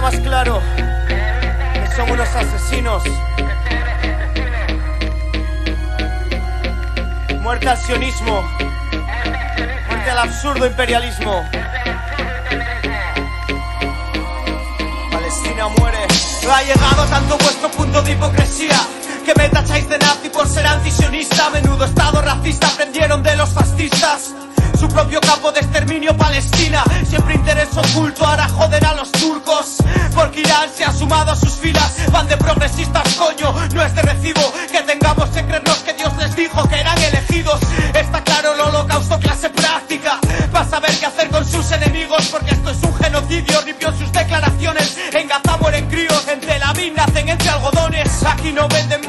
más claro que son unos asesinos. Muerte al sionismo. Muerte al absurdo imperialismo. Palestina muere. Ha llegado tanto vuestro punto de hipocresía que me tacháis de nazi por ser antisionista. Menudo estado racista aprendieron de los fascistas. Su propio campo de exterminio Palestina Siempre interés oculto, ahora Se ha sumado a sus filas. Van de progresistas, coño, no es de recibo. Que tengamos que creernos que Dios les dijo que eran elegidos. Está claro el holocausto, clase práctica. Para saber qué hacer con sus enemigos Porque esto es un genocidio, ripió sus declaraciones. En Gaza mueren críos, entre la mina nacen entre algodones. Aquí no venden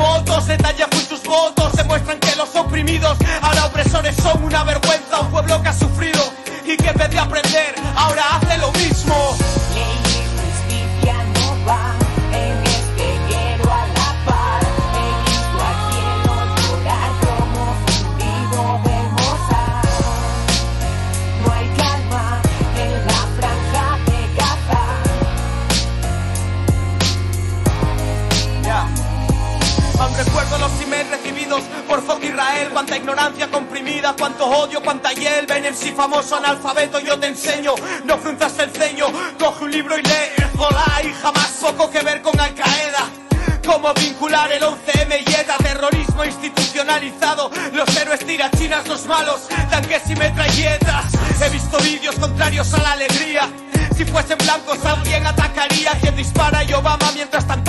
los emails recibidos por Fox Israel. Cuánta ignorancia comprimida, cuánto odio, cuánta hiel Ven en sí famoso analfabeto, yo te enseño No frunzas el ceño, coge un libro y lee. Hezbollah y jamás poco que ver con Al Qaeda Cómo vincular el 11M y ETA Terrorismo institucionalizado. Los héroes tirachinas, los malos Tanques y metralletas He visto vídeos contrarios a la alegría. Si fuesen blancos alguien atacaría. Quien dispara y Obama mientras tanto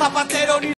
sionismo controla